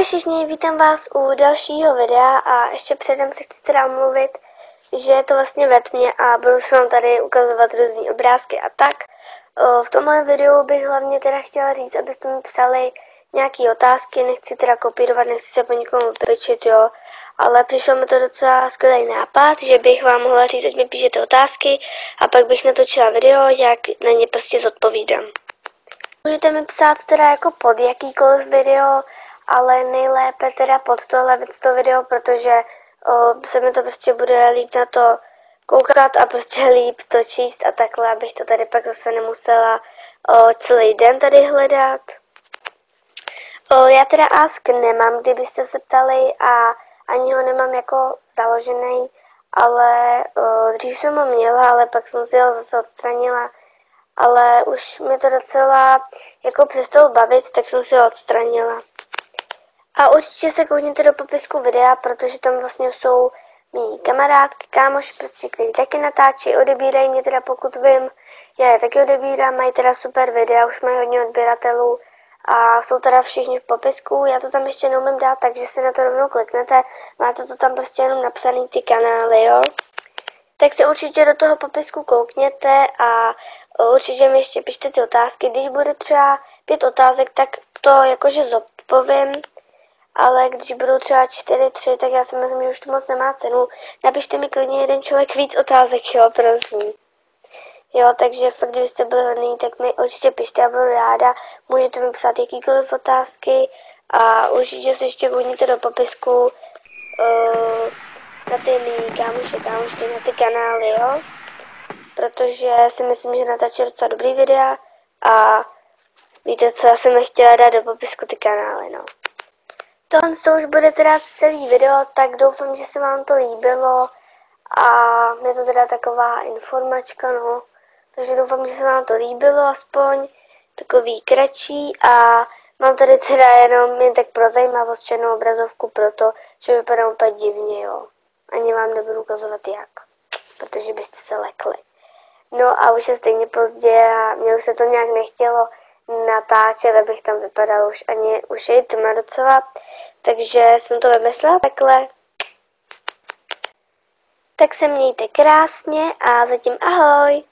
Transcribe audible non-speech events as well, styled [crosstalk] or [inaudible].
Ahoj všichni, vítám vás u dalšího videa a ještě předem se chci teda omluvit, že je to vlastně ve tmě a budu se vám tady ukazovat různé obrázky a tak. V tomhle videu bych hlavně teda chtěla říct, abyste mi psali nějaké otázky, nechci teda kopírovat, nechci se po nikomu vypečit, jo. Ale přišlo mi to docela skvělý nápad, že bych vám mohla říct, ať mi píšete otázky a pak bych natočila video, jak na ně prostě zodpovídám. Můžete mi psát teda jako pod jakýkoliv video, ale nejlépe teda pod tohle to video, protože o, se mi to prostě bude líp na to koukat a prostě [laughs] líp to číst a takhle, abych to tady pak zase nemusela o, celý den tady hledat. O, já teda Ask nemám, kdybyste se ptali a ani ho nemám jako založený, ale o, dřív jsem ho měla, ale pak jsem si ho zase odstranila, ale už mi to docela jako přestalo bavit, tak jsem si ho odstranila. A určitě se koukněte do popisku videa, protože tam vlastně jsou mý kamarádky, kámoši, prostě, kteří taky natáčí, odebírají mě teda pokud vím. Já je taky odebírám, mají teda super videa, už mají hodně odběratelů a jsou teda všichni v popisku. Já to tam ještě neumím dát, takže se na to rovnou kliknete. Máte to tam prostě jenom napsaný ty kanály, jo. Tak se určitě do toho popisku koukněte a určitě mi ještě pište ty otázky. Když bude třeba pět otázek, tak to jakože zodpovím ale když budou třeba 4-3, tak já si myslím, že už to moc nemá cenu. Napište mi klidně jeden člověk víc otázek, jo, prosím. Jo, takže fakt, kdybyste byli hodný, tak mi určitě pište, já budu ráda. Můžete mi psát jakýkoliv otázky a určitě se ještě koukněte do popisku uh, na ty mý kámoše, kámošky, na ty kanály, jo. Protože si myslím, že natáčí docela dobrý videa a víte co, já jsem nechtěla dát do popisku ty kanály, no. Tohle to už bude teda celý video, tak doufám, že se vám to líbilo a je to teda taková informačka, no. Takže doufám, že se vám to líbilo aspoň, takový kratší a mám tady teda jenom jen tak pro zajímavost černou obrazovku, proto, že vypadá úplně divně, jo. Ani vám nebudu ukazovat jak, protože byste se lekli. No a už je stejně pozdě a mě už se to nějak nechtělo natáčet, abych tam vypadal už ani, už je tma docela, takže jsem to vymyslela takhle. Tak se mějte krásně a zatím ahoj!